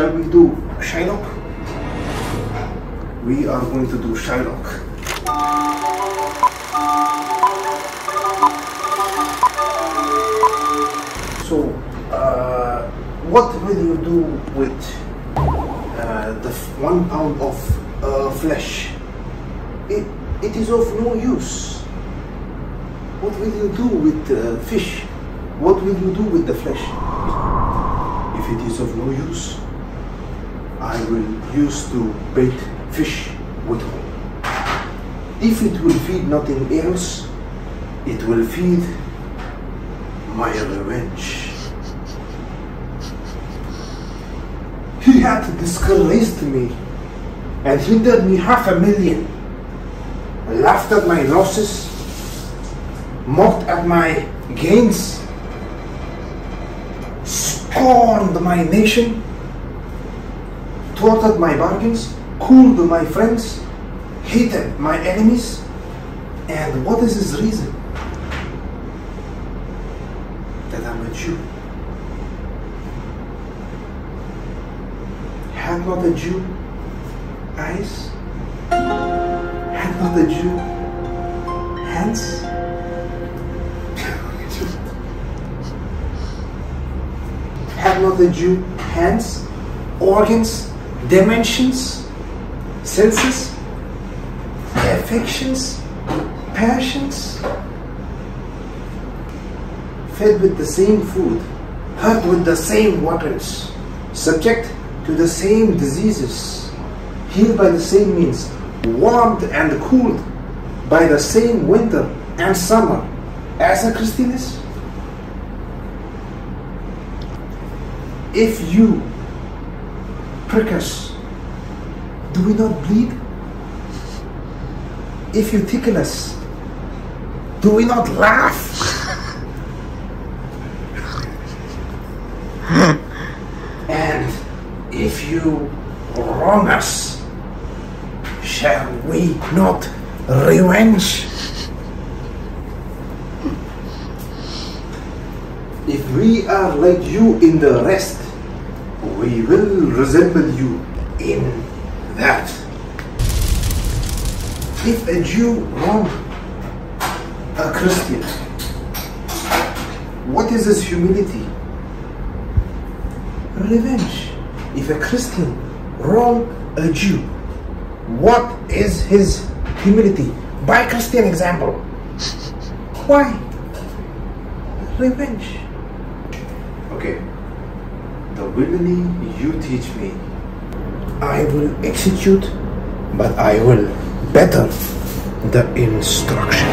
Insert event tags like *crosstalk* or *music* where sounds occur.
Shall we do Shylock? We are going to do Shylock. So, uh, what will you do with uh, the one pound of uh, flesh? It, it is of no use. What will you do with the fish? What will you do with the flesh? If it is of no use, I will use to bait fish with home. If it will feed nothing else, it will feed my revenge. He had disgraced me and hindered me half a million, laughed at my losses, mocked at my gains, scorned my nation, thwarted my bargains, cooled my friends, hated my enemies. And what is his reason? That I'm a Jew. Had not a Jew eyes? Had not a Jew hands? *laughs* Had not a Jew hands, organs, dimensions, senses, affections, passions? Fed with the same food, hurt with the same waters, subject to the same diseases, healed by the same means, warmed and cooled by the same winter and summer as a Christian is? If you prick us, do we not bleed? If you tickle us, do we not laugh? and if you wrong us, shall we not revenge? If we are like you in the rest, we will resemble you in that. If a Jew wrong a Christian, what is his humility? Revenge. If a Christian wrong a Jew, what is his humility? By Christian example. Why? Revenge. Okay. The villainy you teach me, I will execute, but I will better the instruction